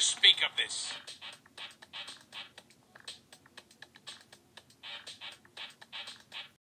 speak of this.